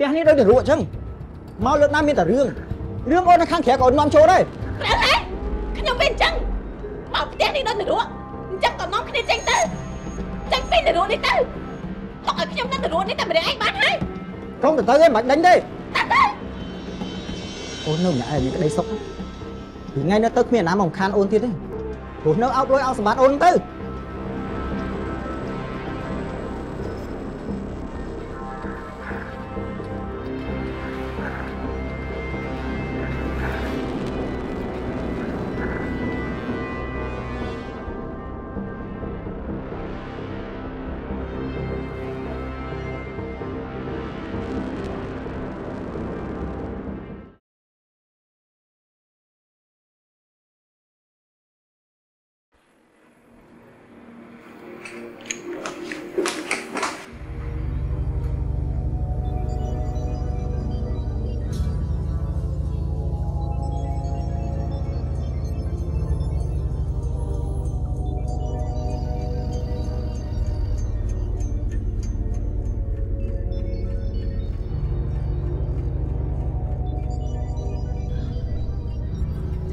ផ្ទះនេះដូចទៅរੂអញ្ចឹងមកលើកណាមានតែរឿងរឿងអូននៅខាងក្រៅក៏អូននាំចូលដែរអើហេខ្ញុំមិនអញ្ចឹងមកផ្ទះនេះដូចនរកអញ្ចឹងក៏នាំគ្នាចេញទៅចេញពីនរកនេះទៅទុកឲ្យខ្ញុំនៅនរកនេះតែម្នាក់ឯងបានហើយកុំទៅទៅឯងមិនដេញទេតើទៅអូននៅម្នាក់ឯងមានក្តីសុខពីថ្ងៃនេះទៅគ្មានអាណាមករំខានអូនទៀតទេព្រោះនៅអោបលុយអោបសម្បត្តិអូនទៅ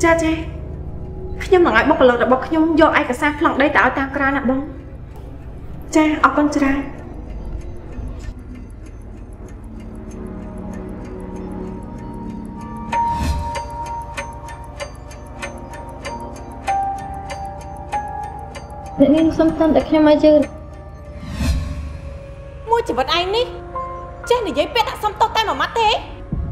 ចាចាខ្ញុំនឹងឲ្យបុគ្គលិករបស់ខ្ញុំយកឯកសារប្លង់ដីទៅឲ្យតាមក្រៅណាបងចាអរគុណច្រើនអ្នកនាងសុំតាមតែខ្ញុំមកយឺតមួយជីវិតឯងនេះចេះនិយាយពាក្យដាក់សុំទោសតែមួយម៉ាត់ទេ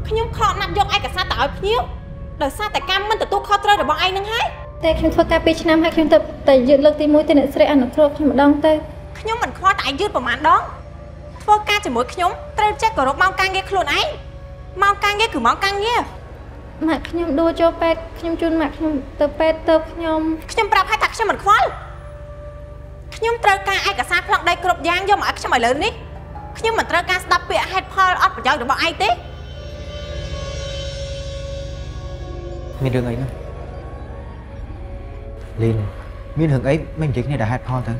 ខ្ញុំខកណាត់យកឯកសារទៅឲ្យភ្ញៀវ ដោយសារតែកម្មមិនទទួលខុសត្រូវរបស់ឯងនឹងហើយតែខ្ញុំធ្វើការ2ឆ្នាំហើយខ្ញុំទៅតែយឺតលើកទី1ទៅអ្នកស្រីអនុគ្រោះខ្ញុំម្ដងទៅខ្ញុំមិនខ្វល់តែឯងយឺតប្រហែលដងធ្វើការជាមួយខ្ញុំត្រូវចេះគោរពម៉ោងការងារខ្លួនឯងម៉ោងការងារគឺម៉ោងការងារម៉ាក់ខ្ញុំដួលចូលពេទ្យខ្ញុំជូនម៉ាក់ខ្ញុំទៅពេទ្យទៅខ្ញុំខ្ញុំប្រាប់ឲ្យថាខ្ញុំមិនខ្វល់ខ្ញុំត្រូវការឯកសារប្លង់ដីគ្រប់យ៉ាងយកមកឲ្យខ្ញុំឥឡូវនេះខ្ញុំមិនត្រូវការស្ដាប់ពាក្យហេតុផលអត់ប្រយោជន៍របស់ឯងទេ មានរឿងអីហ្នឹងលីនមានរឿងអីមិននិយាយគ្នាដល់ហេតុផលទៅ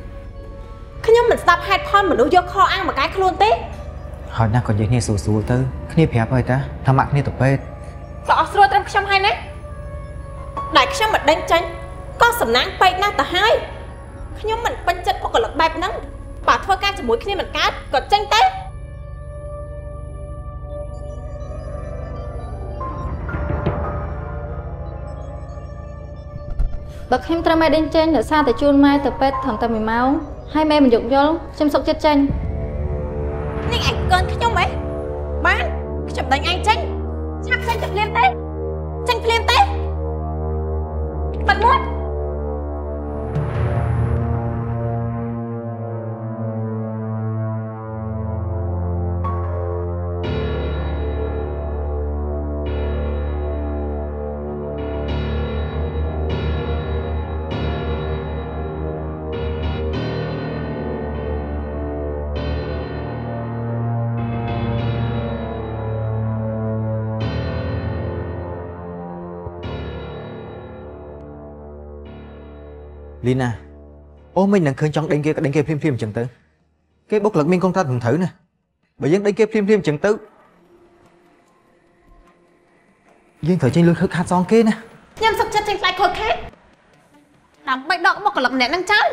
ខ្ញុំមិនស្ដាប់ហេតុផលមនុស្សយកខអាងមកកែខ្លួនទេហើយណាក៏និយាយគ្នាស្រួលៗទៅគ្នាប្រាប់ឲ្យតាថាម៉ាក់គ្នាទៅពេទ្យក៏អស់ស្រួលត្រឹមខ្ញុំហើយណាដែលខ្ញុំមិនដេញចាញ់ក៏សំណាងពេកណាស់ទៅហើយខ្ញុំមិនពេញចិត្តបុគ្គលិកបែបហ្នឹងបើធ្វើការជាមួយគ្នាមិនកើតក៏ចេញទៅ បើខ្ញុំត្រូវម៉ែដេញចេញដោយសារតែជូនម៉ែទៅពេទ្យត្រឹមតែ1ម៉ោងហើយម៉ែមិនយកយល់ខ្ញុំសុកចិត្តចេញនេះឯងកើនខ្ញុំ លីណាអូមិននឹងឃើញចង់ដេញគេក៏ដេញគេភ្លាមៗអញ្ចឹងទៅគេបុគ្គលិកមានកុងត្រាត់មិនត្រូវណាបើយើងដេញគេភ្លាមៗអញ្ចឹងទៅយើងត្រូវចេញលុយខឹកខាត់សងគេណាខ្ញុំសុខចិត្តចេញផ្លែខូចខាតដើម្បីដកបុគ្គលិកម្នាក់ហ្នឹងចោល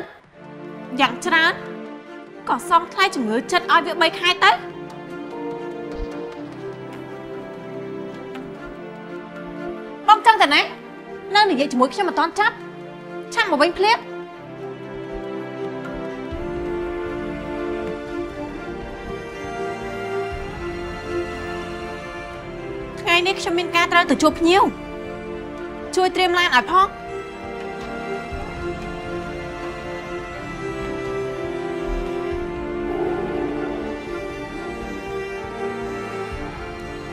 យ៉ាងច្រើនក៏សងថ្លៃជំងឺចិត្តឲ្យវា3ខែទៅបងចង់ទៅណានៅនិយាយជាមួយខ្ញុំមិនតាន់ចាប់ ឆាប់មកវិញភ្លាមថ្ងៃនេះខ្ញុំមានការត្រូវទៅជួបភ្ញៀវជួយត្រៀមឡានឲ្យផង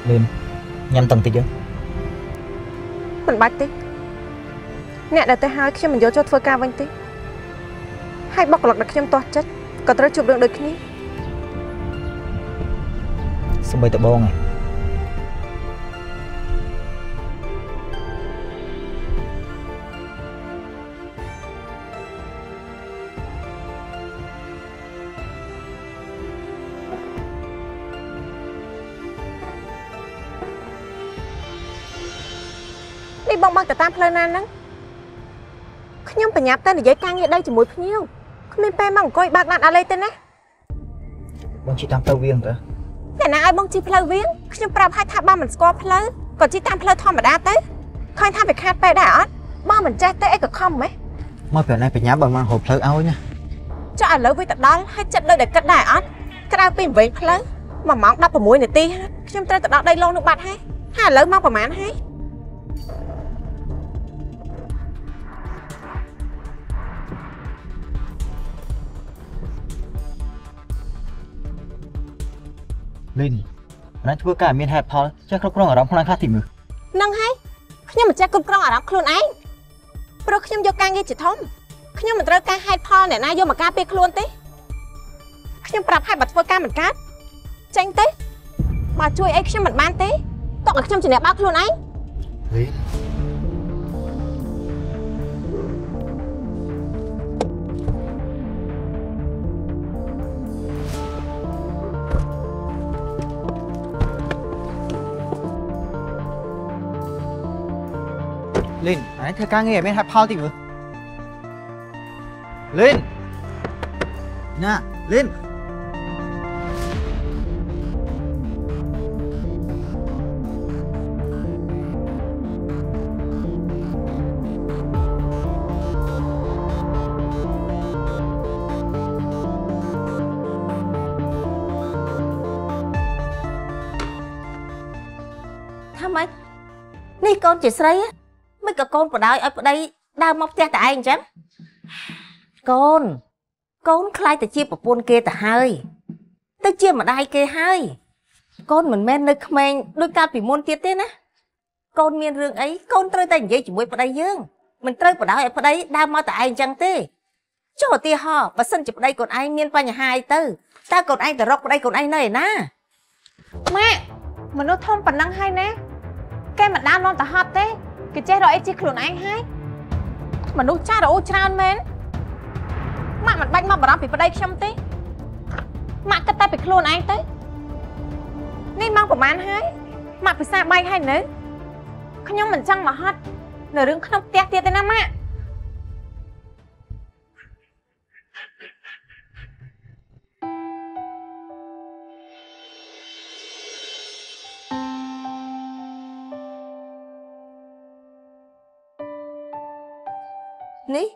លឿនញ៉ាំតឹងតិចទៅមិនបាច់ទេ អ្នកដែលទៅហើយខ្ញុំមិនយកចូលធ្វើការវិញទេហើយបុគ្គលិកដែលខ្ញុំទាស់ចិត្តក៏ត្រូវជួបរឿងដូចគ្នាសម្បីតបងនេះបងបងទៅតាមផ្លូវណាហ្នឹង បញ្ញាប់ទៅនិយាយការងារដីជាមួយភ្ញៀវគ្មានពេលមកអង្គុយបើកឡានអាឡេទេណាបងជិះតាមផ្លូវវាងទៅតែណាឲ្យបងជិះផ្លូវវាងខ្ញុំប្រាប់ឲ្យថាបងមិនស្គាល់ផ្លូវក៏ជិះតាមផ្លូវធម្មតាទៅឃើញថាវាខាតពេលដែរអត់បងមិនចេះទេអីក៏ខំហ្មងមកពីណៃបញ្ញាបើមិនហូបផ្លូវឲ្យណាចុះឥឡូវវាទៅដល់ហើយចិត្តលើតែគិតដែរអត់ក្រៅពីវែងផ្លូវ1ម៉ោង16នាទីហើយខ្ញុំត្រូវទៅដល់ដីឡូងនឹងបាត់ហើយហើយឥឡូវមកប្រហែលហើយ លីនណៃធ្វើការមានហេតុផលចេះគ្រប់គ្រងអារម្មណ៍ខ្លួនខ្លះទីមើលនឹងហើយខ្ញុំមិនចេះគ្រប់គ្រងអារម្មណ៍ខ្លួនឯងព្រោះខ្ញុំយកការងារជាធំខ្ញុំមិនត្រូវការហេតុផលអ្នកណាយកមកការពារខ្លួនទេខ្ញុំប្រាប់ឲ្យបើធ្វើការមិនកើតចេញទៅបើជួយអីខ្ញុំមិនបានទេតោះឲ្យខ្ញុំជំនះបើកខ្លួនឯងលីន លីនណៃធ្វើការងារឲ្យមានហេតុផលទីមើល កូនជាស្រីហ៎មិនក៏កូនបដ ாய் ឲ្យប្តីដើរមកផ្ទះតែឯងអញ្ចឹងកូនកូនខ្លាចតែជាប្រពន្ធគេទៅហើយទៅជាម្ដាយគេហើយកូនមិនមែននៅក្មេងដូចកាលពីមុនទៀតទេណាកូនមានរឿងអីកូនត្រូវតែនិយាយជាមួយប្តីយើងមិនត្រូវបដ ாய் ឲ្យប្តីដើរមកតែឯងអញ្ចឹងទេចុះឧទាហរណ៍បើសិនជាប្តីកូនឯងមានបញ្ហាអីទៅតើកូនឯងទៅរកប្តីកូនឯងនៅឯណាម៉ាក់មនុស្សធំប៉ុណ្ណឹងហើយណាគេមិនដាននាំទៅហត់ទេ គេចេះរកអីជិះខ្លួនឯងហើយមនុស្សចាស់រអ៊ូច្រើនមែនម៉ាក់មិនបាច់មកបារម្ភពីប្តីខ្ញុំទេម៉ាក់គិតតែពីខ្លួនឯងទៅនេះមកប្រហែលហើយម៉ាក់ពិសាបែកហើយនៅខ្ញុំមិនចង់មកហត់នៅរឿងក្នុងផ្ទះទៀតទេណាម៉ាក់ នេះ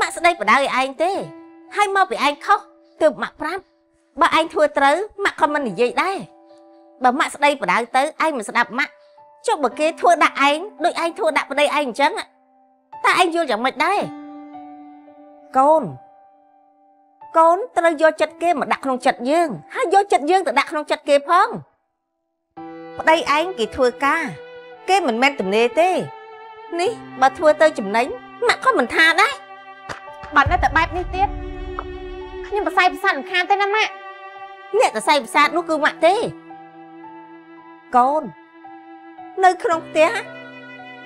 ម៉ាក់ស្ដីបដៅឲ្យឯងទេ ហើយមកពីឯងខុសទើបម៉ាក់ប្រាប់បើឯងធ្វើត្រូវម៉ាក់ក៏មិននិយាយដែរបើម៉ាក់ស្ដីបដៅទៅឯងមិនស្ដាប់ម៉ាក់ចុះបើគេធ្វើដាក់ឯងដូចឯងធ្វើដាក់ប្តីឯងអញ្ចឹងតើឯងយល់យ៉ាងម៉េចដែរកូនកូនត្រូវយកចិត្តគេមកដាក់ក្នុងចិត្តយើង ហើយយកចិត្តយើងទៅដាក់ក្នុងចិត្តគេផងប្តីឯងគេធ្វើការ គេមិនមែនទំនេរទេ នេះបើធ្វើទៅចំណេញ ម៉ាក់ក៏មិនថាដែរបាត់នៅតែបែបនេះទៀតខ្ញុំប្រស័យប្រសាទមិនខានទេណាម៉ាក់អ្នកតសៃប្រាសាទនោះគឺម៉ាក់ទេកូន នៅក្នុងផ្ទះ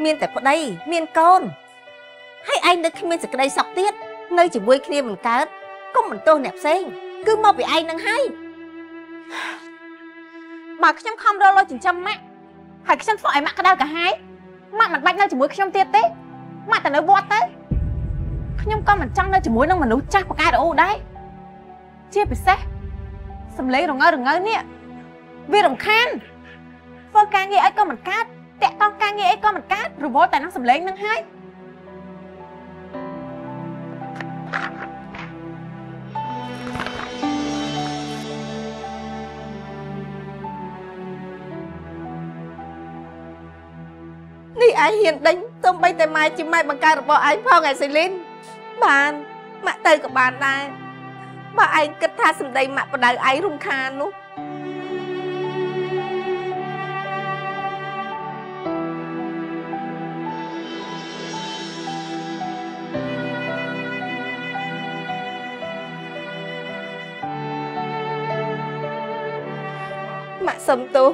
មានតែប្តីមានកូនហើយឯងនៅគ្មានសេចក្តីសុខទៀតនៅជាមួយគ្នាមិនកើតកុំបន្ទោសអ្នកផ្សេង គឺមកពីឯងនឹងហើយបើខ្ញុំខំរកលុយចិញ្ចឹមម៉ាក់ហើយខ្ញុំធ្វើឲ្យម៉ាក់ក្តៅកាហាយម៉ាក់មិនបាច់នៅជាមួយខ្ញុំទៀតទេ ម៉ាក់ទៅនៅវត្តទៅខ្ញុំក៏មិនចង់នៅជាមួយនឹងមនុស្សចាស់បកែរអ៊ូដែរជាពិសេសសំឡេងរងើរងើនេះវារំខានធ្វើការងារអីក៏មិនកើតតាក់តងការងារអីក៏មិនកើតរវល់តែនឹងសំឡេងនឹងហើយនេះឯងហ៊ានដេញ ទំបីតែម៉ែជាម៉ែបង្កើតរបស់ឯងផងឯសេលីនបានម៉ាក់ទៅក៏បានដែរបើឯងគិតថាសម្ដីម៉ាក់បដៅឯងរំខាននោះម៉ាក់សុំទោស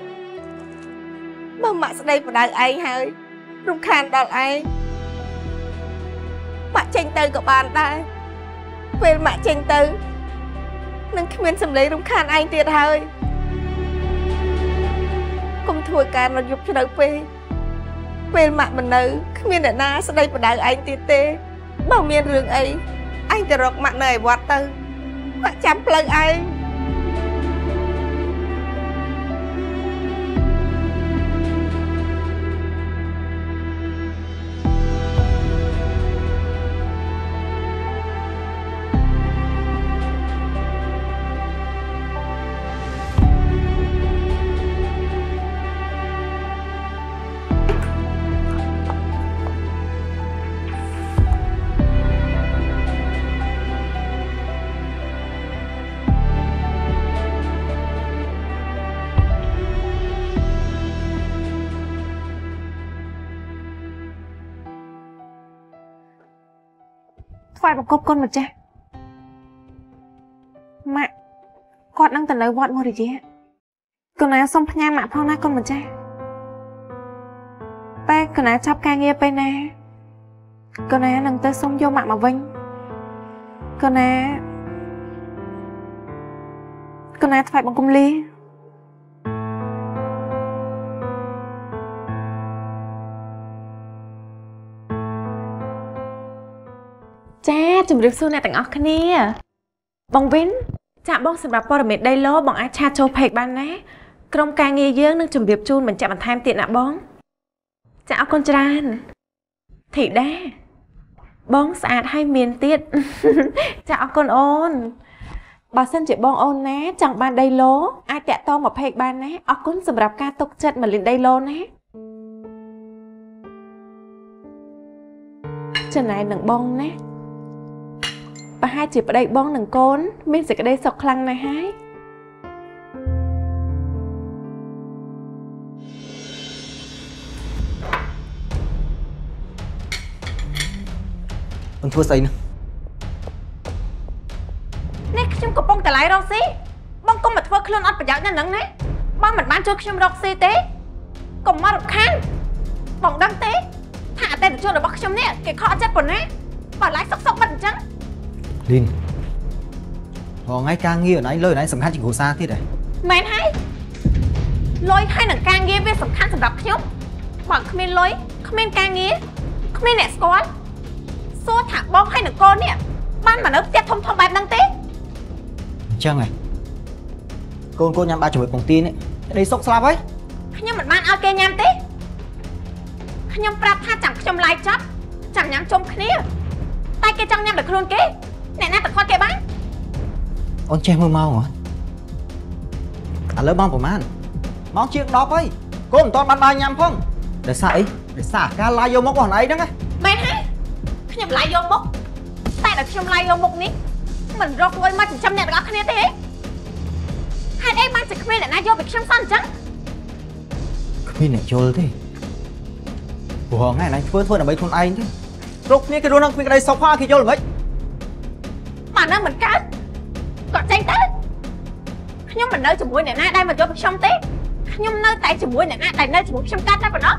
បើម៉ាក់ស្ដីបដៅឯងហើយ រំខានដល់ឯងម៉ាក់ចេញទៅក៏បានដែរពេលម៉ាក់ចេញទៅនឹងគ្មានសម្លេងរំខានឯងទៀតហើយកុំធ្វើការរត់យប់ជ្រៅពេកពេលម៉ាក់មិននៅគ្មានអ្នកណាស្ដីបដៅឯងទៀតទេបើមានរឿងអីឯងទៅរកម៉ាក់នៅឯវត្តទៅម៉ាក់ចាំផ្លូវឯង ថ្វាយបង្គំគុណម្ចាស់ម៉ាក់គាត់នឹងទៅនៅវត្តមួយរយៈកូនណាសុំផ្ញើម៉ាក់ផងណាគុណម្ចាស់ពេលកូនណាចាប់ការងារពេលណាកូនណានឹងទៅសុំយកម៉ាក់មកវិញកូនណាកូនណាថ្វាយបង្គំលា ចាជំរាបសួរអ្នកទាំងអស់គ្នា បងវិនចាបងសម្រាប់ព័ត៌មានដីឡូបងអាចឆាតចូល page បានណាក្រុមការងារយើងនឹងជម្រាបជូនបញ្ជាក់បន្ថែមទៀតណាបង ចាអរគុណច្រើនធីតាបងស្អាតហើយមានទៀតចាអរគុណអូនបើសិនជាបងអូនណា ចង់បានដីឡូអាចតាក់ទងមក page បានណាអរគុណសម្រាប់ការទុកចិត្តមកលេងដីឡូណាចំណែកនឹងបងណា ប្រហែលជាប្តីបងនឹងកូន មានសេចក្តីសុខខ្លាំងណាស់ហើយអូនធ្វើស្អីនោះនេះខ្ញុំកំពុងតឡៃរកស៊ីបងកុំមកធ្វើខ្លួនអត់ប្រយោជន៍ណាស់ហ្នឹងណាបងមិនបានជួយខ្ញុំរកស៊ីទេកុំមករំខានបងដឹងទេ ថាអតិថិជនរបស់ខ្ញុំនេះគេខកចិត្តប៉ុណ្ណាបើឡាយសុកសុកមិនអញ្ចឹង លីនរងថ្ងៃការងារអូនឯងលុយអូនឯងសំខាន់ជាងគ្រួសារទៀតហ៎មែនហើយលុយហើយនឹងការងារវាសំខាន់សម្រាប់ខ្ញុំបើគ្មានលុយគ្មានការងារគ្មានអ្នកស្គាល់សួរថាបងហើយនឹងកូននេះបានមកនៅផ្ទះធំធំបែបហ្នឹងទេអញ្ចឹងហ៎កូនកូនញ៉ាំបាយជាមួយពងទានេះក្តីសុកស្លាប់ហើយខ្ញុំមិនបានឲ្យគេញ៉ាំទេខ្ញុំប្រាប់ថាចាំខ្ញុំឡាយចាប់ចាំញ៉ាំជុំគ្នាតែគេចង់ញ៉ាំតែខ្លួនគេ អ្នកណាទៅខាត់គេបានអូនចេះមើលម៉ោងហ៎ឥឡូវម៉ោងប្រហែលម៉ោងជាង10ហើយកូនមិនតាន់បានបាយញ៉ាំផងដោយសារអីដោយសារការឡាយយកមករបស់អូនឯងហ្នឹងណាមែនហើយខ្ញុំឡាយយកមុខតែដល់ខ្ញុំឡាយយកមុខនេះមិនរកលុយមកចិញ្ចឹមអ្នកទាំងអស់គ្នាទេហេតុអីបានជាគ្មានអ្នកណាយកពីខ្ញុំសោះអញ្ចឹងគ្មានអ្នកយល់ទេព្រោះថ្ងៃអូនឯងធ្វើធ្វើដើម្បីខ្លួនឯងទេគ្រប់គ្នាគេរស់នៅគ្មានក្តីសុខផងគេយល់មិន បើនៅមិនកើតគាត់ចេញទៅខ្ញុំមិននៅជាមួយអ្នកណាដែលមកយកពីខ្ញុំទេខ្ញុំនៅតែជាមួយអ្នកណាដែលនៅជាមួយខ្ញុំកើតតែប៉ុណ្ណោះ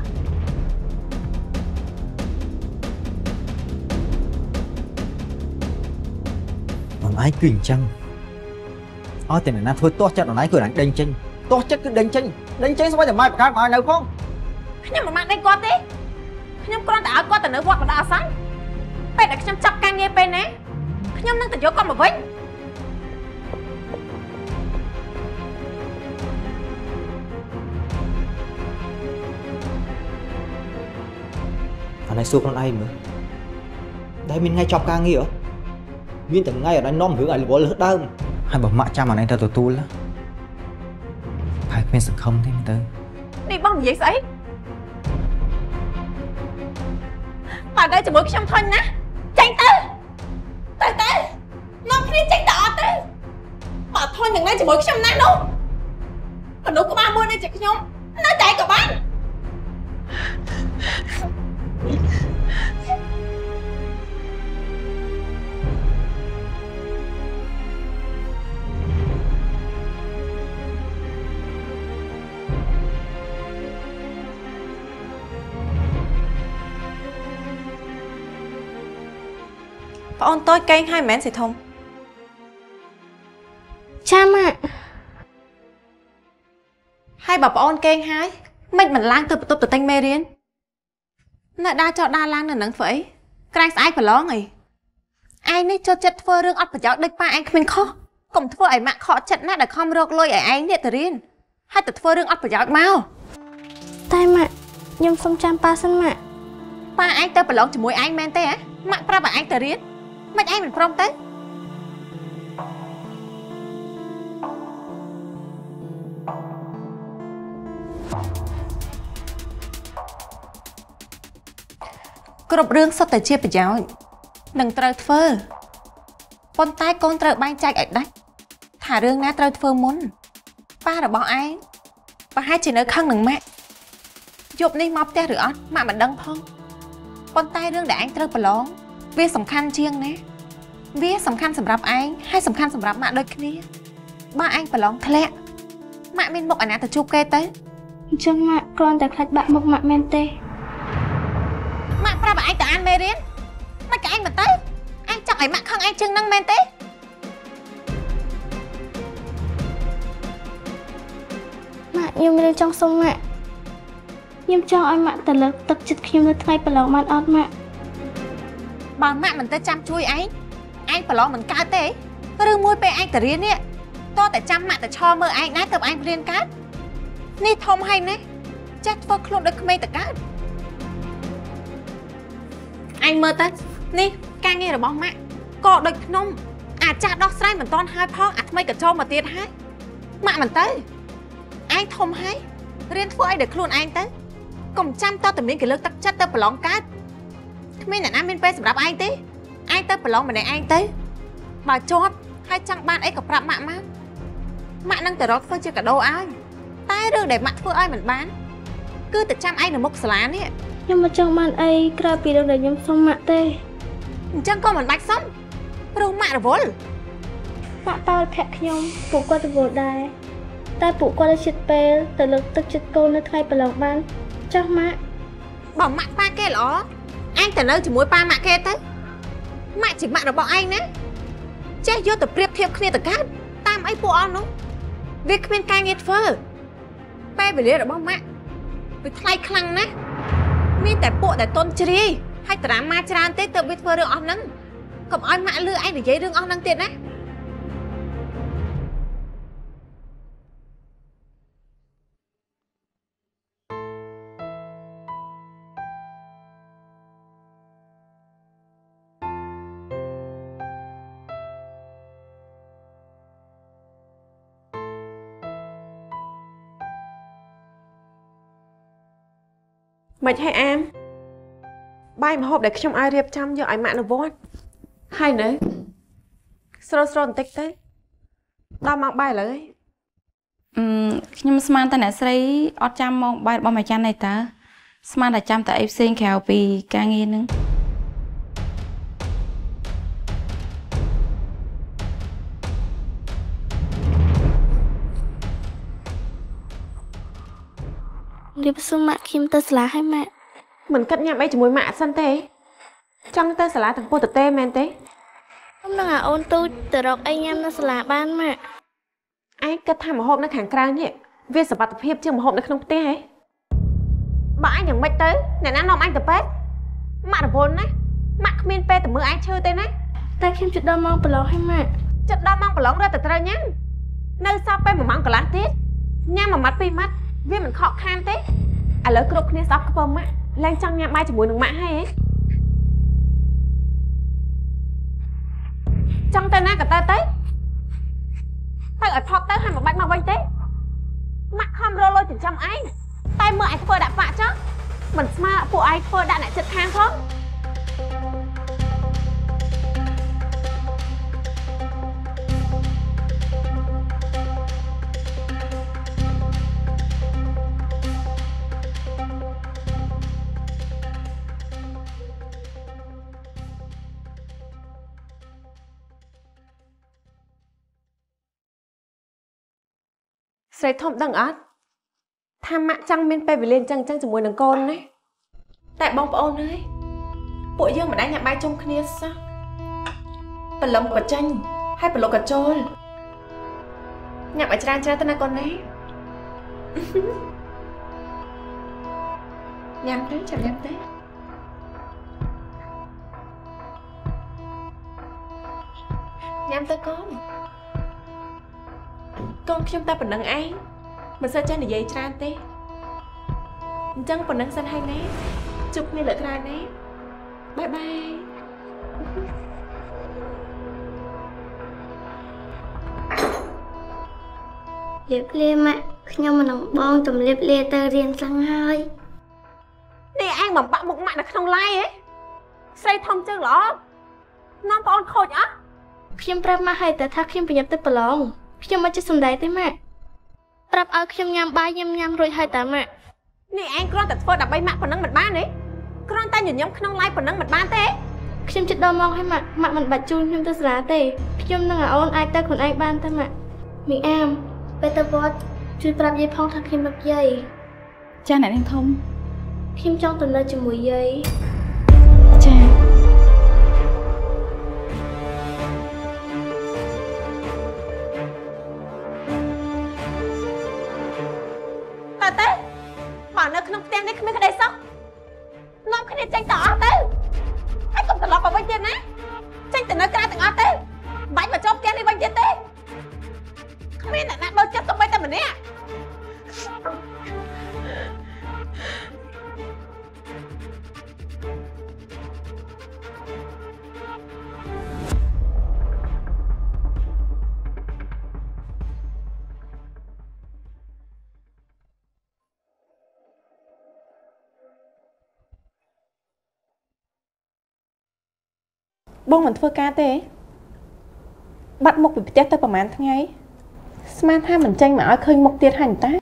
អូនឯងគឺអញ្ចឹងអត់តែអ្នកណាធ្វើទាស់ចិត្តអូនឯងគឺអូនឯងដេញចេញទាស់ចិត្តគឺដេញចេញដេញចេញស្វ័យតែម៉ែបង្កើតមកឲ្យនៅផងខ្ញុំមិនបានដេញគាត់ទេខ្ញុំគ្រាន់តែឲ្យគាត់ទៅនៅវត្តបណ្ដោះអាសន្នពេលដែលខ្ញុំចាប់ការងារពេលណា ខ្ញុំនឹងទៅយកគាត់មកវិញអានេះសួរខ្លួនឯងមើលដែលមានថ្ងៃចប់ការងារហ៎មានតែថ្ងៃអត់ឯងនាំរឿងឲ្យរវល់លើសដើមហើយបើម៉ាក់ចាំអានេះទៅទទួលណាហើយគ្មានសង្ឃឹមទេមើលទៅនេះបងនិយាយស្អីបើនៅជាមួយខ្ញុំធុញណាចេញទៅ ទៅទៅនាំគ្នាចេញទៅអត់ទៅបើធុញនឹងនៅជាមួយខ្ញុំណានោះមនុស្សក្បាលមួយនៅជាខ្ញុំ នៅតែក៏បាន ប្អូនតូចកេងហើយមិនមែនសិធំចាម៉ាក់ហើយបើប្អូនកេងហើយមិនមិនឡើងទៅបន្ទប់ទៅទិញមេរៀននៅដើរចោលដើរឡើងនៅនឹងធ្វើអីក្រែងស្អែកប្រឡងអីឯងនេះចូលចិត្តធ្វើរឿងអត់ប្រយោជន៍ដូចប៉ាឯងគ្មានខុសកុំធ្វើឲ្យម៉ាក់ខកចិត្តណាស់ដែលខំរកលុយឲ្យឯងនេះទៅរៀនហើយទៅធ្វើរឿងអត់ប្រយោជន៍មកតែម៉ាក់ខ្ញុំសុំចាំប៉ាសិនម៉ាក់ប៉ាឯងទៅប្រឡងជាមួយឯងមែនទេហ៎ម៉ាក់ប្រាប់ឲ្យឯងទៅរៀន មិនឯងមិនព្រមទៅគ្រប់រឿងសុទ្ធតែជាប្រយោជន៍នឹងត្រូវធ្វើប៉ុន្តែកូនត្រូវបែងចែកឲ្យដាច់ថារឿងណាត្រូវធ្វើមុនប៉ារបស់ឯងប្រហែលជានៅខឹងនឹងម៉ាក់យប់នេះមកផ្ទះឬអត់ម៉ាក់មិនដឹងផងប៉ុន្តែរឿងដែលឯងត្រូវប្រឡង វាសំខាន់ជាងណាវាសំខាន់សម្រាប់ឯងហើយសំខាន់សម្រាប់ម៉ាក់ដូចគ្នាបើឯងប្រឡងធ្លាក់ម៉ាក់មានមុខអាណាទៅជួបគេទៅអញ្ចឹងម៉ាក់គ្រាន់តែខ្លាចបាក់មុខម៉ាក់មែនទេម៉ាក់ប្រាប់ឲ្យឯងទៅអានមេរៀនមិនក៏ឯងមិនទៅឯងចង់ឲ្យម៉ាក់ខឹងឯងជាងហ្នឹងមែនទេម៉ាក់ខ្ញុំរៀនចង់សុំម៉ាក់ខ្ញុំចង់ឲ្យម៉ាក់ទៅលើកទឹកចិត្តខ្ញុំនៅថ្ងៃប្រឡងបានអត់ម៉ាក់ បើម៉ាក់មិនទៅចាំជួយឯងឯងប្រឡងមិនកើតទេឬមួយពេលឯងទៅរៀននេះតោះតែចាំម៉ាក់ទៅឈរមើលឯងដែរទៅឯងរៀនកើតនេះធំហើយណាចេះធ្វើខ្លួនដូចក្មេងតកើតឯងមើលទៅនេះការងាររបស់ម៉ាក់ក៏ដូចភ្នំអាចាស់ដោះស្រាយមិនតាន់ហើយផងអាថ្មីក៏ចូលមកទៀតហើយម៉ាក់មិនទៅឯងធំហើយរៀនធ្វើអីដោយខ្លួនឯងទៅកុំចាំតតែមានកលើកទឹកចិត្តទៅប្រឡងកើត គ្មានអ្នកណាមានពេលសម្រាប់ឯងទេឯងទៅប្រឡងម្នាក់ឯងទៅបើជាប់ហើយចង់បានអីក៏ប្រាប់ម៉ាក់មកម៉ាក់នឹងទៅរកធ្វើជាកាដូឲ្យតែរឿងដែលម៉ាក់ធ្វើឲ្យមិនបាន គឺទៅចាំឯងនៅមុខសាលានេះខ្ញុំមិនចង់បានអីក្រៅពីរឿងដែលខ្ញុំសុំម៉ាក់ទេអញ្ចឹងក៏មិនបាច់សុំព្រោះម៉ាក់រវល់ម៉ាក់ប៉ាល់ភ័ក្រខ្ញុំពួកគាត់រវល់ដែរតែពួកគាត់នៅចិត្តពេលទៅលើកទឹកចិត្តកូននៅថ្ងៃប្រឡងបានចាស់ម៉ាក់បើម៉ាក់ប៉ាគេល្អ ឯងទៅនៅជាមួយប៉ាម៉ាក់គេទៅម៉ាក់ជាម៉ាក់របស់ឯងណាចេះយកទៅប្រៀបធៀបគ្នាទៅកើតតាមអីពួកអស់នោះវាគ្មានការងារធ្វើពេលវេលារបស់ម៉ាក់វាថ្លៃខ្លាំងណាស់មានតែពួកដែលតន់ជ្រាយហើយតារាម៉ាច្រើនទេទើបវាធ្វើរឿងអស់ហ្នឹងកុំឲ្យម៉ាក់លឺឯងនិយាយរឿងអស់ហ្នឹងទៀតណា មិនឲ្យអាមបាយម្ហូបដែលខ្ញុំឲ្យរៀបចំយកឲ្យម៉ាក់នៅវត្តហើយនៅស្រូលស្រូលបន្តិចទៅដល់ម៉ោងបាយឥឡូវហើយអឺខ្ញុំស្មានតែអ្នកស្រីអត់ចាំមកបាយរបស់ម្ចាស់នេះតើស្មានតែចាំតែអីផ្សេងក្រៅពីការងារហ្នឹង រៀបសុំម៉ាក់ខ្ញុំទៅសាលាឲ្យម៉ាក់មិនគិតញ៉ាំអីជាមួយម៉ាក់អត់សិនទេ ចង់ទៅសាលាទាំងពោះទៅទេមែនទេខ្ញុំនឹងឲ្យអូនទូចទៅរកអីញ៉ាំនៅសាលាបានម៉ាក់ឯងគិតថាម្ហូបនៅខាងក្រៅនេះវាសុវត្ថិភាពជាងម្ហូបនៅក្នុងផ្ទះហ៎បើឯងយ៉ាងម៉េចទៅអ្នកណានាំអញទៅពេទ្យម៉ាក់រវល់ណាស់ម៉ាក់គ្មានពេលទៅមើលឯងឈឺទេណាតែខ្ញុំជិតដល់ម៉ោងប្រឡងឲ្យម៉ាក់ចិត្តដល់ម៉ោងប្រឡងរត់ទៅត្រូវញ៉ាំនៅសល់ពេល1ម៉ោងកន្លះទៀតញ៉ាំមួយម៉ាត់ពីរម៉ាត់ វាមិនខកខានទេឥឡូវគ្រប់គ្នាស្អប់ខ្ពើម៉ាក់ឡើងចង់ញ៉ាំបាយជាមួយនឹងម៉ាក់ហើយហ៎ចង់ទៅណាក៏ទៅទៅទៅឲ្យផកទៅហើយមិនបាច់មកវិញទេម៉ាក់ខំរលលុយចិញ្ចឹមឯងតែមើលឯងធ្វើដាក់ប៉ាក់ចុះមិនស្មើពួកឯងធ្វើដាក់អ្នកចិត្តខាងផង ស្រីធំដឹងអត់ថាម៉ាក់ចង់មានពេលវេលាអញ្ចឹងអញ្ចឹងជាមួយនឹងកូនណាតែបងប្អូនអើយពួកយើងមិនដាច់ញ៉ាំបាយជុំគ្នាសោះប្រឡំក៏ចាញ់ហើយប្រឡូកក៏ចូលញ៉ាំឲ្យច្រើនច្រើនទៅណាកូនណាញ៉ាំទៅចាំញ៉ាំទៅញ៉ាំទៅកូន កូនខ្ញុំតែប៉ុណ្្នឹងឯងមិនសូវចេះនិយាយច្រើនទេអញ្ចឹងប៉ុណ្្នឹងសិនហើយណាជួបគ្នាលើកក្រោយណាបាយបាយលៀបលាម៉ាក់ខ្ញុំមិននឹងបងទំលៀបលាទៅរៀនសឹងហើយនេះឯងបំបាក់មុខម៉ាក់នៅក្នុងឡាយហ៎ស្រីធំជើងល្អនាំប្អូនខូចអស់ខ្ញុំប្រាប់ម៉ាក់ហើយតែថាខ្ញុំប្រញាប់ទៅប្រឡង ខ្ញុំមិនចេះសំដែងទេម៉ាក់ប្រាប់ឲ្យខ្ញុំញ៉ាំបាយញ៉ាំញ៉ាំរួចហើយតាម៉ាក់នេះឯងគ្រាន់តែធ្វើដើម្បីម៉ាក់ប៉ុណ្ណឹងមិនបានទេគ្រាន់តែញញឹមក្នុងឡាយប៉ុណ្ណឹងមិនបានទេខ្ញុំចិត្តដល់មកហើយម៉ាក់ម៉ាក់មិនបាច់ជូនខ្ញុំទៅសាលាទេខ្ញុំនឹងឲ្យអូនអាចទៅខ្លួនឯងបានតែម៉ាក់មីអាមពេលទៅវត្តជួយប្រាប់យាយផងថាខ្ញុំនឹកយាយចាអ្នកនាងធំខ្ញុំចង់ទៅនៅជាមួយយាយ តើទេបើនៅក្នុងផ្ទះនេះគ្មានក្តីសុខនាំគ្នាចេញទៅអស់ទៅហើយកុំត្រឡប់មកវិញទៀតណាចេញទៅនៅក្រៅទាំងអស់ទៅមិនបាច់មកចូលផ្ទះនេះវិញទៀតទេគ្មានអ្នកណាបើចិត្តទៅបីតែម្នាក់ ងមិនធ្វើការទេបាត់មុខពីផ្ទះទៅប្រហែលថ្ងៃស្មានថាមិនចេញមកឲ្យឃើញមុខទៀតហើយតា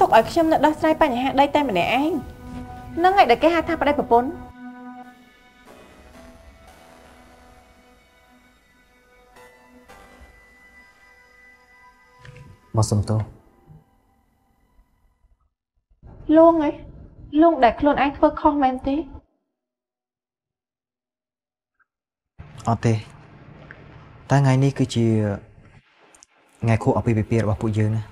ទុកឲ្យខ្ញុំនៅដោះស្រាយបញ្ហាដីតែម្នាក់ឯងនឹងឯងដែលគេហៅថាប្តីប្រពន្ធមកសុំទោសលងឯងលងដែលខ្លួនឯងធ្វើខុសមែនទេ អត់ទេតែថ្ងៃនេះគឺជាថ្ងៃខួបអាពាហ៍ពិពាហ៍របស់ពួកយើងណា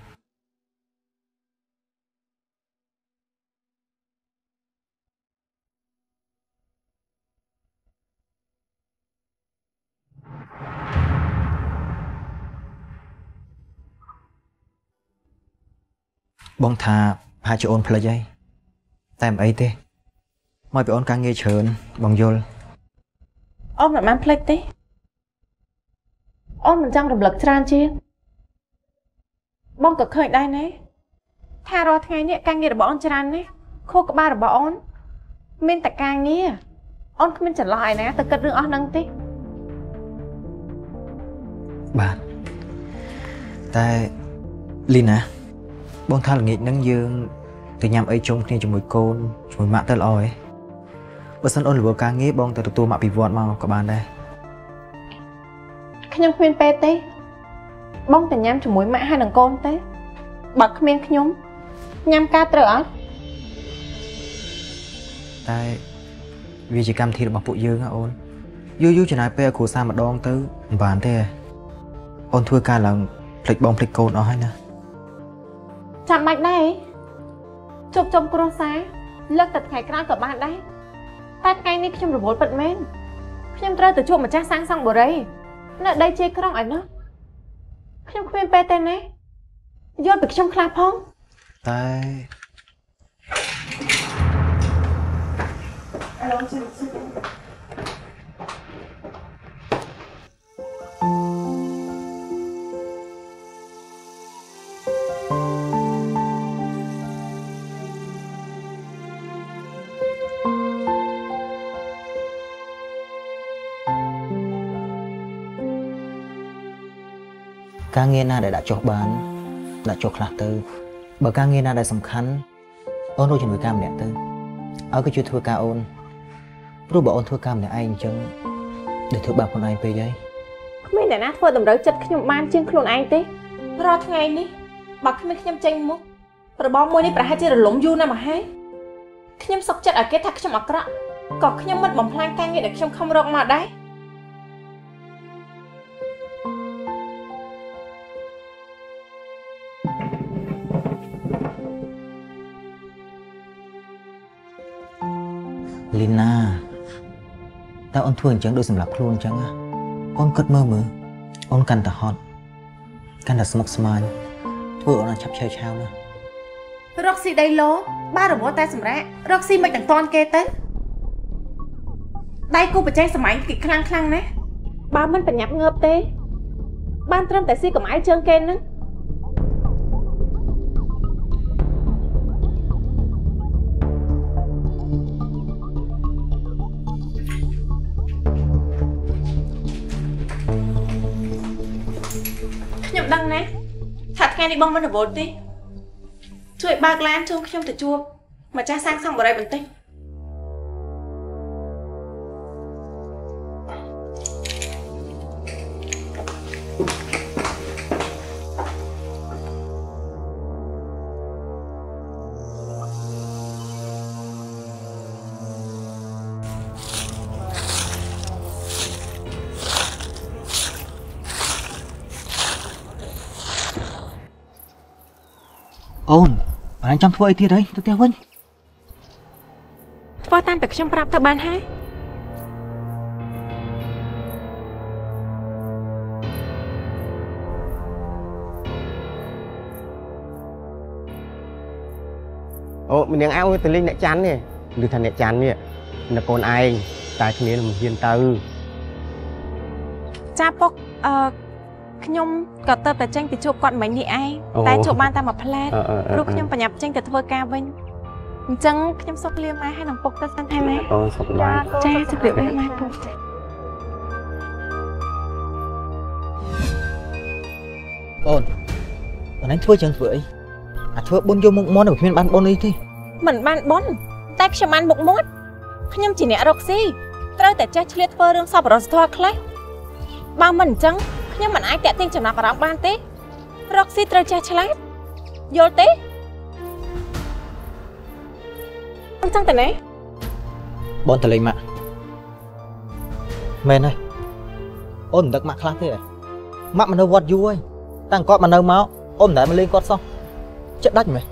បងថាប្រហែលជាអូនផ្លិចហើយតែមិនអីទេមកពីអូនការងារច្រើនបងយល់ អូនមិនបានភ្លេចទេអូនមិនចង់រំលឹកច្រើនជាងបងក៏ឃើញដែរណាថារាល់ថ្ងៃនេះការងាររបស់អូនច្រើនណាស់ខួរក្បាលរបស់អូន មានតែការងារអូនគ្មានចន្លោះឯណាទៅគិតរឿងអស់ហ្នឹងទេបាទតែលីណាបងថាល្ងាចហ្នឹងយើងទៅញ៉ាំអីជុំគ្នាជាមួយកូនជាមួយម៉ាក់ទៅល្អហ៎ បើសិនអូនរវល់ការងារបងទៅទទួលម៉ាក់ពីវត្តមកក៏បានដែរខ្ញុំគ្មានពេលទេ បងតែញ៉ាំជាមួយម៉ាក់ហើយនឹងកូនទេបើគ្មានខ្ញុំញ៉ាំការត្រូវអត់តែវាជាកម្មវិធីរបស់ពួកយើងណាអូនយូរយូរចំណាយពេលឲ្យគ្រួសារម្ដងទៅមិនបានទេអូនធ្វើការឡើងភ្លេចបងភ្លេចកូនអស់ហើយណាចាំបាច់ដែរជប់ជុំគ្រួសារលើកតែថ្ងៃក្រោយក៏បានដែរ តែថ្ងៃនេះខ្ញុំរវល់ពិតមែនខ្ញុំត្រូវទៅជួបម្ចាស់សាងសង់បុរីនៅដីជ័យក្រុងឯណោះខ្ញុំគ្មានពេលទេណាយល់ពីខ្ញុំខ្លះផងតែ ការងារណាដែលដាក់ចុះបានដាក់ចុះខ្លះទៅបើការងារណាដែលសំខាន់អូនរកជំនួយការម្នាក់ទៅឲ្យគេជួយធ្វើការអូនព្រោះបើអូនធ្វើការម្នាក់ឯងអញ្ចឹងដែលធ្វើបាបខ្លួនឯងពេកហើយគ្មានអ្នកណាធ្វើតម្រូវចិត្តខ្ញុំបានជាងខ្លួនឯងទេរាល់ថ្ងៃនេះបើគ្មានខ្ញុំចេញមុខប្របងមួយនេះប្រហែលជារលំយូរណាស់មកហើយខ្ញុំសុកចិត្តឲ្យគេថាខ្ញុំអាក្រក់ក៏ខ្ញុំមិនបំផ្លាញការងារដែលខ្ញុំខំរកមកដែរ ធ្វើអញ្ចឹងដូចសម្រាប់ខ្លួនអញ្ចឹងណាអូនគិតមើលមើលអូនកាន់តែហត់កាន់តែស្មុគស្មាញធ្វើអូនឲ្យឆាប់ឆេវឆាវណាស់រកស៊ីដីឡូបានរវល់តែសម្រាប់រកស៊ីមិនទាំងតន់គេទៅដៃគូប្រជែងសម័យគេខ្លាំងខ្លាំងណាស់បើមិនបញ្ញាប់ងើបទេ បានត្រឹមតែស៊ីកំអាយជើងគេហ្នឹង ដឹងណាថាថ្ងៃនេះបងមិនរវល់ទេជួយបើកឡានជូនខ្ញុំទៅជួបម្ចាស់សាងសង់បរិយាបន្តិច បងឯងចាំធ្វើអីទៀតហើយទៅផ្ទះវិញធ្វើតាមតែខ្ញុំប្រាប់ទៅបានហើយអូម្នាងអើទៅលេងអ្នកច័ន្ទនេះឬថាអ្នកច័ន្ទនេះនៅកូនឯងតែគ្នានឹងមិនហ៊ានទៅចាពុកអឺ ខ្ញុំក៏ទៅតែចេញទៅជួបគាត់មិញនេះឯងតែជួបបានតែមួយផ្លែតអឺអឺអឺព្រោះខ្ញុំបញ្ញាប់ចេញទៅធ្វើការវិញអញ្ចឹងខ្ញុំសុកលាម៉ែហើយនឹងពុកទៅសិនហើយម៉ែអូសុខបាយចាជម្រាបលាម៉ែពុកអូនបងឯងធ្វើចឹងធ្វើអីអាធ្វើបុណ្យយកមុខមាត់គ្មានបានបុណ្យអីទេមិនបានបន់តែខ្ញុំបានមុខមាត់ខ្ញុំជាអ្នករកស៊ីត្រូវតែចេះឆ្លៀតធ្វើរឿងសប្បុរសធម៌ខ្លះបើមិនអញ្ចឹង ខ្ញុំមិនអាចតាក់ទាញចំណាប់អារម្មណ៍បានទេរកស៊ីត្រូវចេះឆ្លាតយល់ទេអញ្ចឹងតើណាបងតលេងម៉ាក់មែនហើយអូនមិនដឹកម៉ាក់ខ្លះទេហ៎ម៉ាក់មកនៅវត្តយូរហើយតាំងគាត់មកនៅមកអូនមិនដែលមកលេងគាត់សោះចិត្តដាច់មែន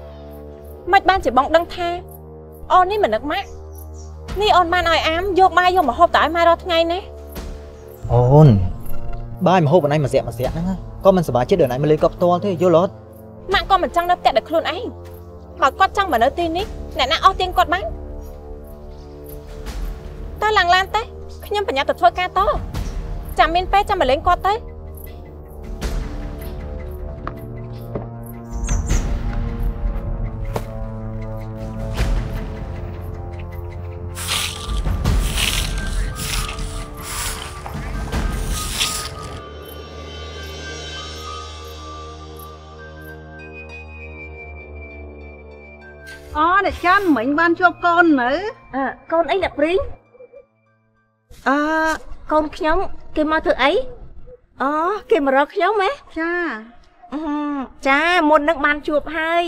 មិនបានជាបងដឹងថាអូននេះមិននឹកម៉ាក់នេះអូនបានឲ្យអាមយកបាយយកមកហូបតើឲ្យម៉ែរាល់ថ្ងៃណាអូន បាយមកហូបបងឯងមួយស្រាក់មួយស្រាក់ហ្នឹងក៏មិនសប្បាយចិត្តដល់ឯងមកលេងគាត់ផ្ទាល់ទេយល់អត់ម៉ាក់ក៏មិនចង់នៅផ្ទះដោយខ្លួនឯងបើគាត់ចង់មកនៅទីនេះអ្នកណាអស់ទៀងគាត់បានតើឡើងឡានទេខ្ញុំប្រញាប់ទៅធ្វើការតចាំមានពេលចាំមកលេងគាត់ទៅ អូអ្នកចាន់មិញបានជួបកូននៅអើកូនអីអ្នកព្រីងអឺកូនខ្ញុំគេមកធ្វើអីអូគេមករកខ្ញុំហ៎ចាអឺចាមុននឹងបានជួបហើយ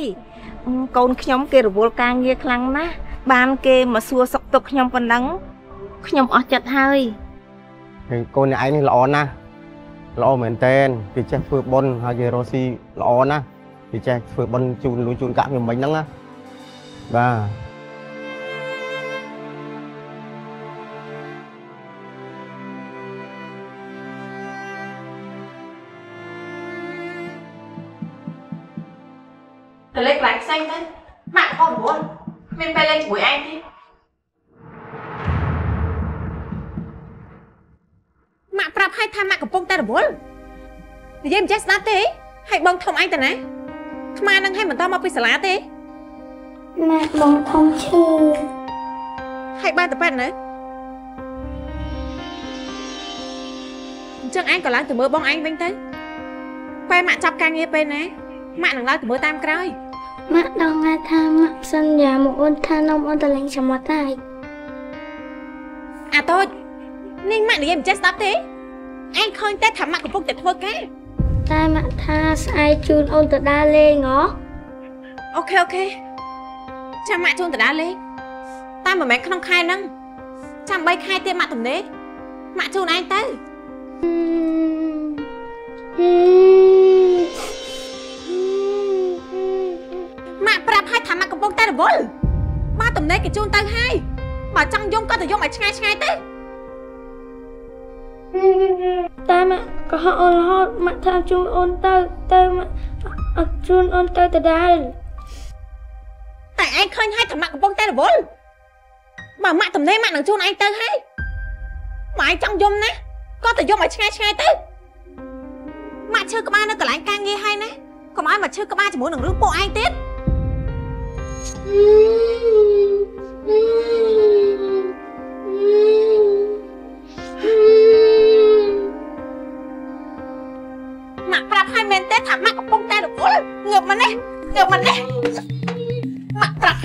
អឺកូនខ្ញុំគេរវល់ការងារខ្លាំងណាស់បានគេមកសួរសុខទុក្ខខ្ញុំប៉ុណ្ណឹងខ្ញុំអស់ចិត្តហើយហើយកូនអ្នកឯងនេះល្អណាស់ល្អមែនតែនគេចេះធ្វើបុណ្យហើយគេរស់ស៊ីល្អណាស់គេចេះធ្វើបុណ្យជូនលួយជូនកាក់ខ្ញុំមិញហ្នឹងណា បាទទៅលេងកន្លែងផ្សេងទៅម៉ាក់ក៏រវល់មានពេលលេងជាមួយឯងទេម៉ាក់ប្រាប់ឲ្យថាម៉ាក់កំពុងតែរវល់និយាយមិនចេះស្ដាប់ទេហើយបងធំឯងទៅណាថ្មនឹងឲ្យបន្តមកពីសាលាទេ ម៉ាក់បងធំឈឺហើយបានទៅប៉ែតនៅអញ្ចឹងឯងក៏ឡើងទៅមើលបងឯងវិញទៅពេលម៉ាក់ចាប់ការងារពេលណាម៉ាក់នឹងឡើងទៅមើលតាមក្រោយម៉ាក់ដឹងហើយថាម៉ាក់សន្យាមកអូនថានំអូនទៅលេងសមុទ្រហើយអាតូចនេះម៉ាក់និយាយមិនចេះស្ដាប់ទេឯងឃើញតែថាម៉ាក់កំពុងតែធ្វើការតែម៉ាក់ថាស្អែកជូនអូនទៅដើរលេងហ៎ OK OK ចាំម៉ាក់ជូនទៅដើរលេងតែមិនមែនក្នុងខែហ្នឹងចាំ3ខែទៀតម៉ាក់ទំនេរម៉ាក់ជូនឯងទៅម៉ាក់ប្រាប់ឲ្យថាម៉ាក់កំពុងតែរវល់បើទំនេរគេជូនទៅហើយបើចង់យំក៏ទៅយំឲ្យឆ្ងាយឆ្ងាយទៅតែម៉ាក់ក៏ហក់អូនរហូតម៉ាក់ថាជូនអូនទៅទៅម៉ាក់អត់ជូនអូនទៅដដែល តែឯងឃើញហើយថាម៉ាក់កំពុងតែរវល់បើម៉ាក់ទំនេរម៉ាក់នឹងជូនឯងទៅហើយម៉ាក់ឯងចង់យំណាក៏ទៅយំឲ្យឆ្ងាយឆ្ងាយទៅម៉ាក់ឈឺក្បាលនៅកន្លែងការងារហើយណាកុំឲ្យមកឈឺក្បាលជាមួយនឹងរឿងពួកឯងទៀតម៉ាក់ប្រាប់ឲ្យមែនទេថាម៉ាក់កំពុងតែរវល់ងើបមកនេះងើបមកនេះ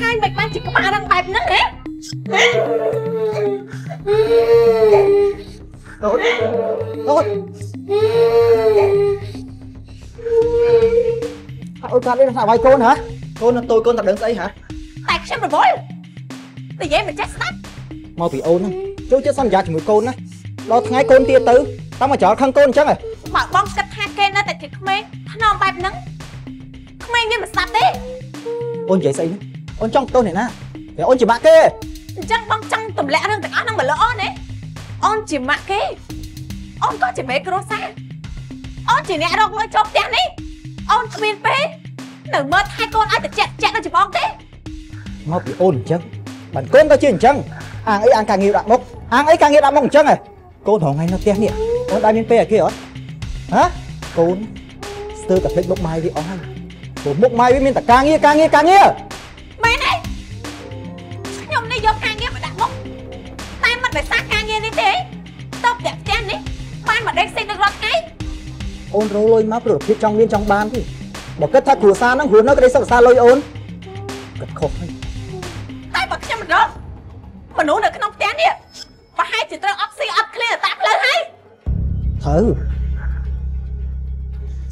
ម៉ាក់ប្រាប់ឲ្យមិនបានជាក្បាលរឹងបែបហ្នឹងហ៎ tốt tốt ôi con đây là sao vai con hả con là tôi con tập đứng đây hả តែខ្ញុំរវល់និយាយមិនចេះស្ដាប់មកពីអូនហ្នឹងចូលចិត្តសន្យាជាមួយកូនណាដល់ថ្ងៃកូនទៀតទៅតាមមកចោលខឹងកូនអញ្ចឹងហ៎បើបងគិតថាគេនៅតែជាក្មេងថ្នមបែបហ្នឹងក្មេងវាមិនស្ដាប់ទេអូននិយាយស្អីហ្នឹង អូនចង់ទៅអ្នកណាតែអូនជាបាក់គេអញ្ចឹងបងចង់ទម្លាក់រឿងទាំងអស់ហ្នឹងមកលើអូនទេអូនជាម៉ាក់គេអូនក៏ជាមេគ្រួសារអូនជាអ្នករកលុយចូលផ្ទះនេះអូនគ្មានពេលនៅមើលថែកូនឲ្យតែចាក់ចាក់នៅច្បងទេមកពីអូនអញ្ចឹងបានកូនក៏ជាអញ្ចឹងអាងអីអាងការងារដាក់មុខអាងអីការងារដាក់មុខអញ្ចឹងហ៎កូនរហងៃនៅផ្ទះនេះអូនដែរមានពេលឲ្យគេអត់ហ៎កូនស្ទើរតែភ្លេចមុខម៉ាយវាអស់ហើយព្រោះមុខម៉ាយវាមានតែការងារការងារការងារមែនទេខ្ញុំនេះ យកការងារមកដាក់មុខតែមិនដោយសារការងារនេះទេទៅផ្ទះផ្ទះនេះបានមកដេកស៊ីនឹងរាល់ថ្ងៃអូនរលុយមកព្រោះភាពចង់មានចង់បានទេបើគិតថាគ្រួសារហ្នឹងគ្រួនៅក្តីសុខសាលុយអូនគិតខុសហើយតែបើខ្ញុំមិនរត់មនុស្សនៅក្នុងផ្ទះនេះប្រហែលជាត្រូវអត់ស៊ីអត់ឃ្លាតាផ្លូវហើយត្រូវ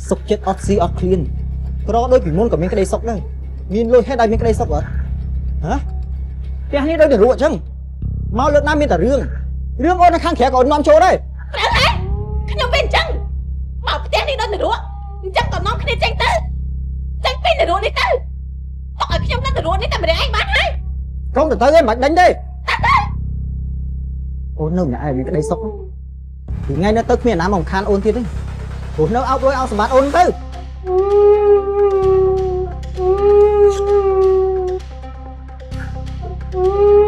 សុខចិត្តអត់ស៊ីអត់ឃ្លានក្រដូចពីមុនក៏មានក្តីសុខដែរមានលុយហេតុឲ្យមានក្តីសុខអត់ហ៎ ផ្ទះនេះដូចតែរੂអញ្ចឹងមកលើកណាមានតែរឿងរឿងអូននៅខាងក្រៅក៏អូននាំចូលដែរត្រូវហើយខ្ញុំវាអញ្ចឹងមកផ្ទះនេះដូចនរកអញ្ចឹងក៏នាំគ្នាចេញទៅចេញពីនរកនេះទៅទុកឲ្យខ្ញុំនៅនរកនេះតែម្នាក់ឯងបានហើយកុំទៅទៅឯងមិនដេញទេអូននៅម្នាក់ឯងមានក្តីសុខពីថ្ងៃនេះទៅគ្មានអាណាមករំខានអូនទៀតទេព្រោះនៅអោបលុយអោបសម្បត្តិអូនទៅអ្វី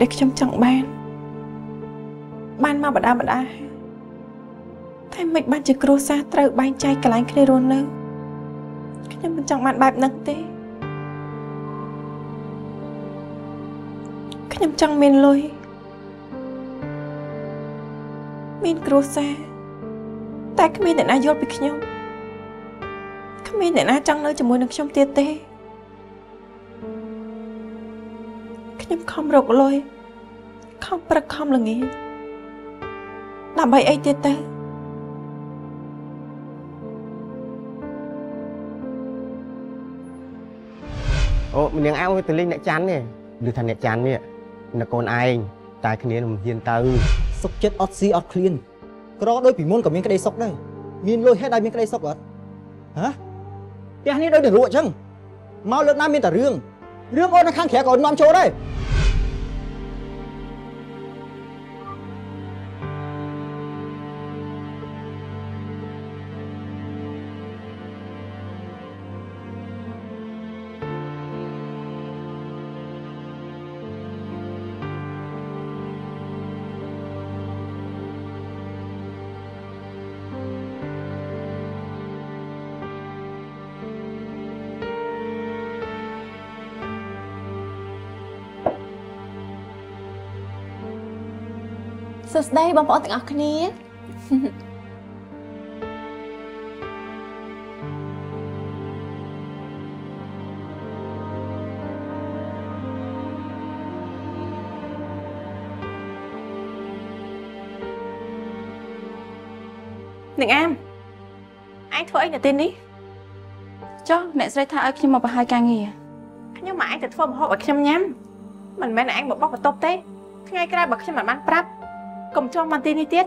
ដែលខ្ញុំចង់បានបានមកបដាបដាតែមិនបានជាគ្រួសារត្រូវបែងចែកកន្លែងគ្នារស់នៅខ្ញុំមិនចង់បានបែបហ្នឹងទេខ្ញុំចង់មានលុយមានគ្រួសារតែគ្មានអ្នកណាយល់ពីខ្ញុំគ្មានអ្នកណាចង់នៅជាមួយនឹងខ្ញុំទៀតទេ ខ្ញុំខំរកលុយខំព្រឹកខំល្ងាចដើម្បីអីទៀតទៅអូម្នាងអៅទៅលេងអ្នកច័ន្ទនេះឬថាអ្នកច័ន្ទនេះនៅកូនឯងតែគ្នានឹងមិនហ៊ានទៅ សុខចិត្តអត់ស៊ីអត់ឃ្លានក្រដូចពីមុនក៏មានក្តីសុខដែរមានលុយហេតុឲ្យមានក្តីសុខអត់ហ៎ផ្ទះនេះដូចតែរੂអញ្ចឹងមកលើកណាមានតែរឿងរឿងអូននៅខាងក្រៅក៏អូននាំចូលដែរ សួស្តីបងប្អូនទាំងអស់គ្នានឹងអាមឯងធ្វើអីនៅទីនេះចុះអ្នកស្រីថាឲ្យខ្ញុំមកបង្ហាយការងារខ្ញុំមកឯងទៅធ្វើម្ហូបឲ្យខ្ញុំញ៉ាំមិនមែនឯងមកបោះបន្ទប់ទេថ្ងៃក្រោយបើខ្ញុំមិនបានប្រាប់ cổng cho màn tin mantini tiết.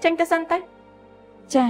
Tranh ta săn tay. Chà,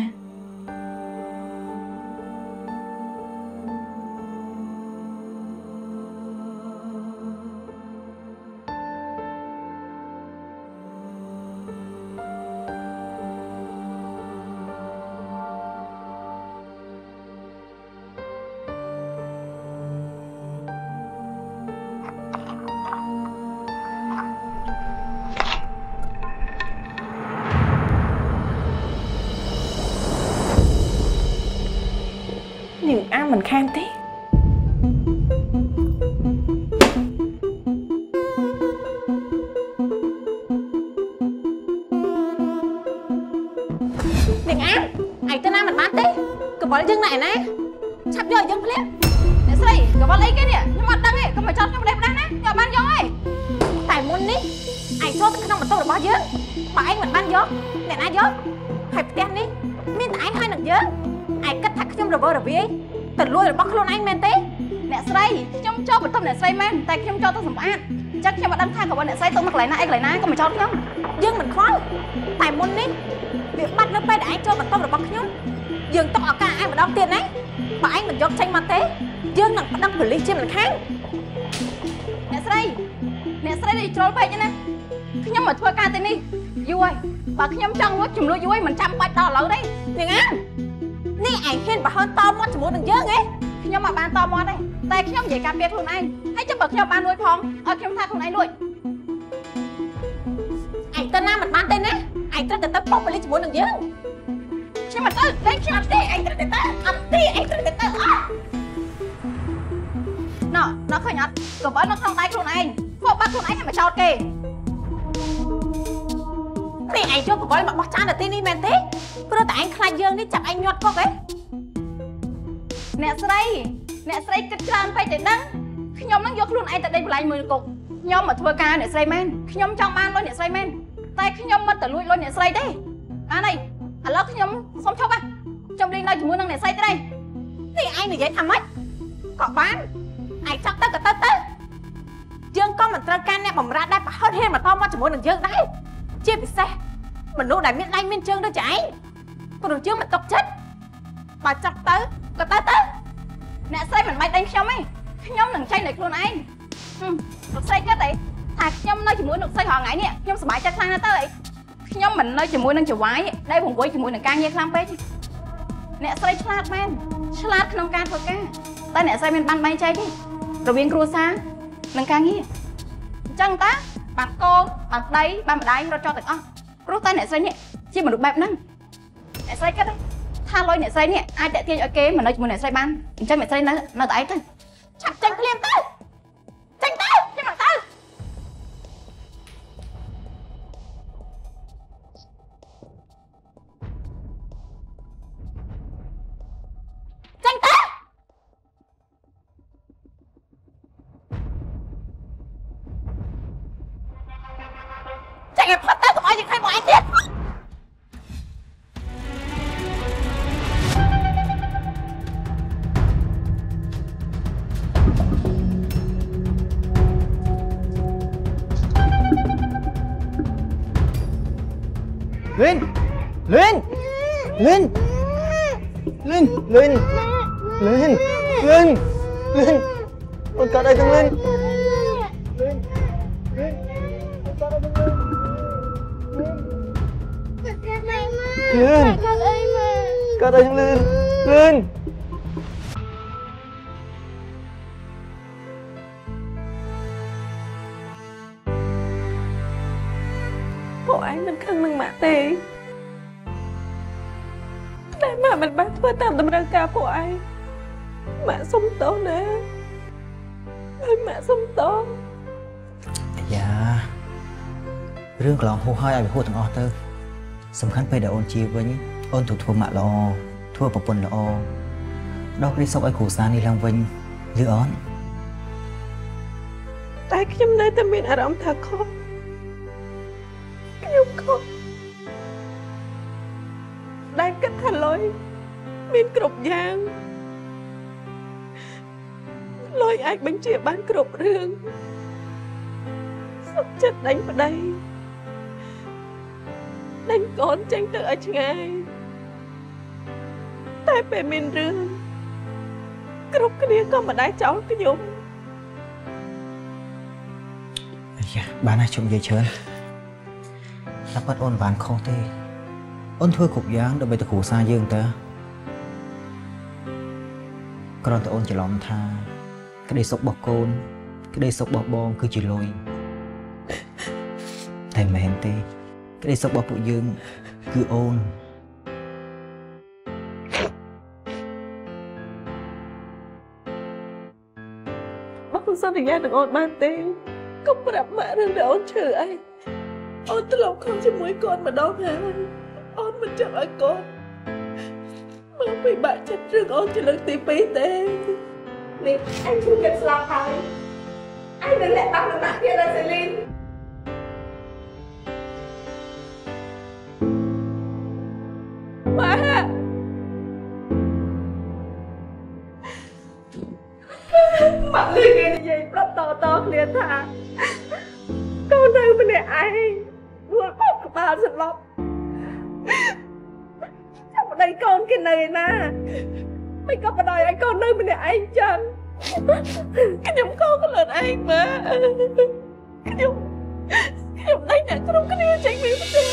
អ្នកស្រីអ្នកស្រីនេះជ្រុលពេកណាខ្ញុំមកធ្វើការទីនេះយូរហើយបើខ្ញុំចង់លួចចំនួនយូរហើយមិនចាំបាច់ដល់ឥឡូវទេនាងអានេះឯងហ៊ានបើហើនតមាត់ជាមួយនឹងយើងហ៎ខ្ញុំមកបានតមាត់ទេតែខ្ញុំនិយាយការពារខ្លួនឯងហើយចាំបើខ្ញុំបានលួចផងឲ្យខ្ញុំថាខ្លួនឯងលួចឯងទៅណាមិនបានទេណាឯងត្រូវតែទៅប៉ុស្តិ៍ប៉ូលីសជាមួយនឹងយើងខ្ញុំមិនទៅតែខ្ញុំអត់ទេឯងត្រូវតែទៅអត់ទេឯងត្រូវតែទៅអត់ ណ៎ដល់ឃើញអត់កបិលនៅក្នុងដៃខ្លួនឯងពួកបាត់ខ្លួនឯងឲ្យមកចោតគេនេះឯងយកកបលមកបោះចាននៅទីនេះមែនទេព្រោះតែឯងខ្លាចយើងនេះចាប់ឯងញាត់គុកហ៎អ្នកស្រីអ្នកស្រីគិតច្រើនពេកទៅដឹងខ្ញុំនឹងយកខ្លួនឯងទៅដេកបន្លែងមួយគុកខ្ញុំមកធ្វើការអ្នកស្រីមែនខ្ញុំចង់បានលុយអ្នកស្រីមែនតែខ្ញុំមិនទៅលួចលុយអ្នកស្រីទេបានហើយឥឡូវខ្ញុំសុំឈប់ហ่ะខ្ញុំលេងនៅជាមួយនឹងអ្នកស្រីទេនេះឯងនិយាយថាម៉េចក៏បាន ឯងចង់ទៅក៏ទៅទៅយើងក៏មិនត្រូវការអ្នកបំរើដែរប្រហែលហ៊ានមកតមកជាមួយនឹងយើងដែរជាពិសេសមនុស្សដែលមានដៃមានជើងដូចជាឯងព្រោះយើងមិនຕົកចិត្តបើចង់ទៅក៏ទៅទៅអ្នកស្រីមិនបាច់ដេញខ្ញុំទេខ្ញុំនឹងចេញដោយខ្លួនឯងហឹមលោកស្រីគិតអីថាខ្ញុំនៅជាមួយលោកស្រីរាល់ថ្ងៃនេះខ្ញុំសប្បាយចិត្តខ្លាំងណាស់ទៅអីខ្ញុំមិននៅជាមួយនឹងចៅហ្វាយដែលពង្រួយជាមួយនឹងការងារខ្លាំងពេកទេអ្នកស្រីឆ្លាតមែនឆ្លាតក្នុងការធ្វើការតែអ្នកស្រីមានបានបែងចែកទេ រវាងគ្រួសារនិងការងារអញ្ចឹងតាបានកូនបានប្តីបានម្ដាយរត់ចោលទាំងអស់ព្រោះតែអ្នកស្រីនេះជាមនុស្សបែបហ្នឹងអ្នកស្រីគិតទេថាលុយអ្នកស្រីនេះអាចតាក់ទាញឲ្យគេមកនៅជាមួយអ្នកស្រីបានអញ្ចឹងអ្នកស្រីនៅនៅតែឯងទៅឆាប់ចេញភ្លាមទៅចេញទៅ ลินลินลิน ម៉ាក់មិនបានធ្វើតាមតម្រូវការពួកឯងម៉ាក់សុំទោសណាហើយម៉ាក់សុំទោសអាយ៉ារឿងកន្លងហួសហើយឲ្យវាហួសទាំងអស់ទៅសំខាន់ពេលដែលអូនជាវិញអូនត្រូវធ្វើម៉ាក់ល្អធ្វើប្រពន្ធល្អដោះគ្រីសុកឲ្យគ្រួសារនេះឡើងវិញលឺអូនតែខ្ញុំនៅតែមានអារម្មណ៍ថាខុសខ្ញុំខុស យ មានគ្រប់យ៉ាងលុយអាចបញ្ជាបានគ្រប់រឿងសុខចិត្តដេញប្តីដេញកូនចេញទៅឲ្យឆ្ងាយតែពេលមានរឿងគ្រប់គ្នាក៏មិនដែរចោលខ្ញុំអាយ៉ាបានហើយជុំនិយាយច្រើនតែប៉ាត់អូនបានខុសទេ អូនធ្វើគ្រប់យ៉ាងដើម្បីទៅគ្រួសារយើងតើគ្រាន់តែអូនច្រឡំថា ក្តីសុខរបស់កូន ក្តីសុខរបស់បងគឺជាលុយតែមិនមែនទេ ក្តីសុខរបស់ពួកយើង គឺអូនបងសន្យានឹងអូនបានទេកុំប្រាប់ម៉ាក់រឿងដែលអូនឈឺអីអូនធ្លាប់ខំជាមួយកូនម្ដងហើយ អូនមិនចង់ឲ្យកូនមើលពីបាក់ចិត្តរឿងអូនជាលើកទី2ទេនេះអ ក៏បដ ாய் ឲ្យកូននៅម្នាក់ឯងចឹងខ្ញុំកូនក្លិនឯងម៉ាខ្ញុំខ្ញុំដៃអ្នកគ្រប់គ្នាចេញពីផ្ទះ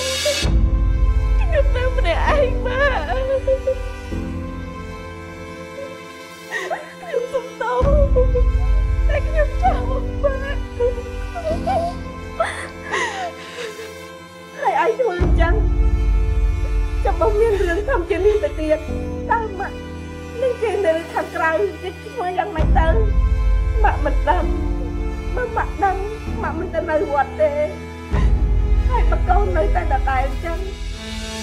ខ្ញុំនៅម្នាក់ឯងម៉ាខ្ញុំសុំតោតែខ្ញុំចង់ម៉ាហើយឯងធ្វើអញ្ចឹងចាំបងមានរឿងធំជាងនេះទៅទៀតតើម៉ាក់ នឹងគេនៅខាងក្រៅគេធ្វើយ៉ាងម៉េចទៅម៉ាក់មិនដឹងបើម៉ាក់ដឹងម៉ាក់មិនទៅនៅវត្តទេហើយបើកូននៅតែដដែលអញ្ចឹង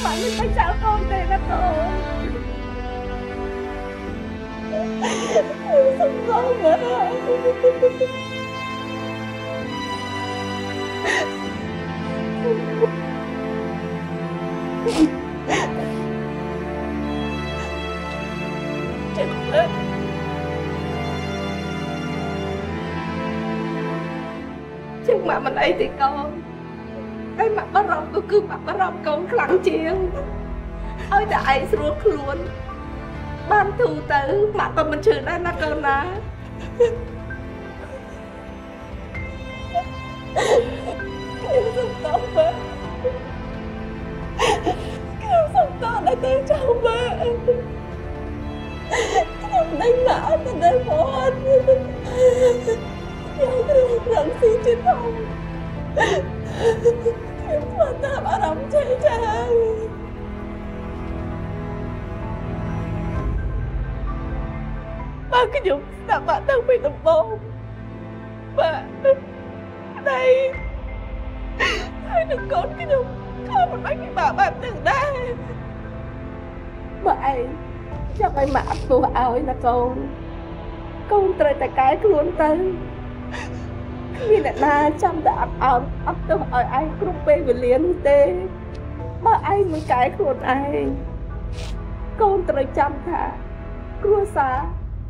ម៉ាក់មិនទៅចោលកូនទេណាកូនសុំបងម៉ាក់ ម៉ាក់មិនអីទេកូនតែម៉ាក់បារម្ភក៏គឺម៉ាក់បារម្ភកូនខ្លាំងជាងឲ្យតែឯងស្រួលខ្លួនបានទូទៅម៉ាក់ក៏មិនជឿដែរណាកូនណា ទៅគ្មានអ្នកណាចាំតែអត់អន់អត់ទោសឲ្យឯងគ្រប់ពេលវេលានោះទេបើឯងមិនកែខ្លួនឯងកូនត្រូវចាំថា គ្រួសារ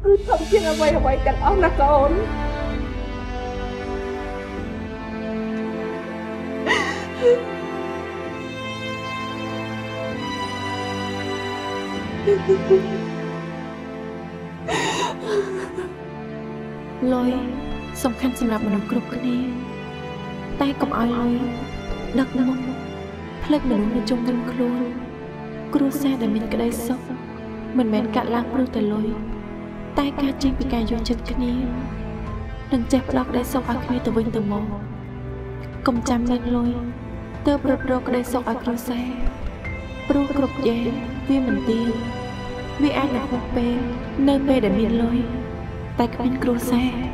គឺធំជាងអ្វីអ្វីទាំងអស់ណាកូន លុយសំខាន់សម្រាប់មនុស្សគ្រប់គ្នា តែកុំឲ្យលុយដឹកនាំផ្លិចមនុស្សនៅជុំវិញខ្លួន គ្រួសារដែលមានក្តីសុខមិនមែនកាត់ឡើងព្រោះតែលុយតែការចេញពីការយល់ចិត្តគ្នានិងចេះផ្ដោតក្តីសុខឲ្យគ្នាទៅវិញទៅមកកុំចាំនឹងលុយទើបរត់រកក្តីសុខឲ្យគ្រួសារព្រោះគ្រប់យ៉ាងវាមិនទៀងវាអាចនឹងហួសពេលនៅពេលដែលមានលុយ តែគ្មានគ្រួសារ